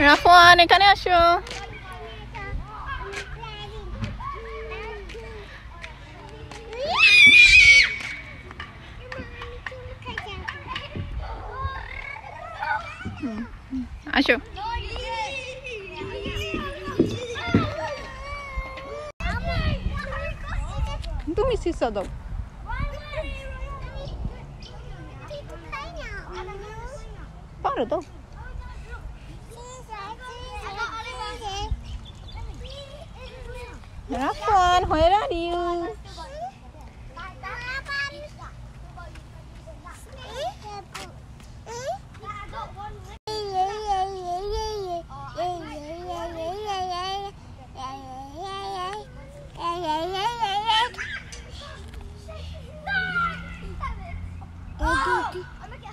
Rafuan, ikan ni Asyo. Asyo. Tumis sisa daw. Paano to? Raffan, where are you?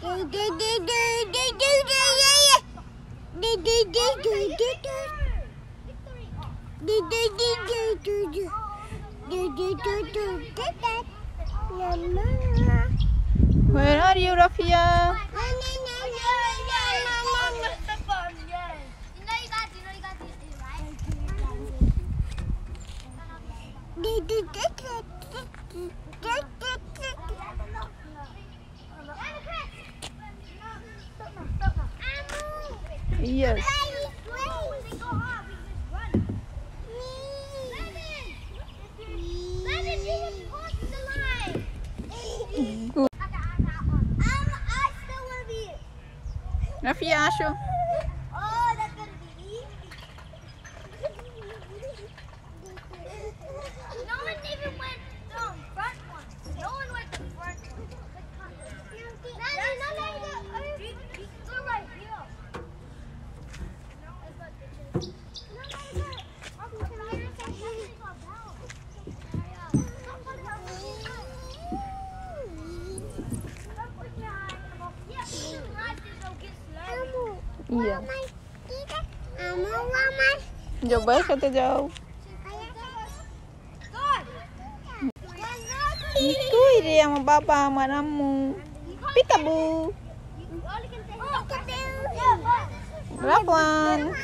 Do do do do do do do do do do do Where are you, Rafia? Yes. Rafia, Asyo. Iya. Coba kata jauh. Itu dia sama papa sama namu. Pita bu. Rafuan.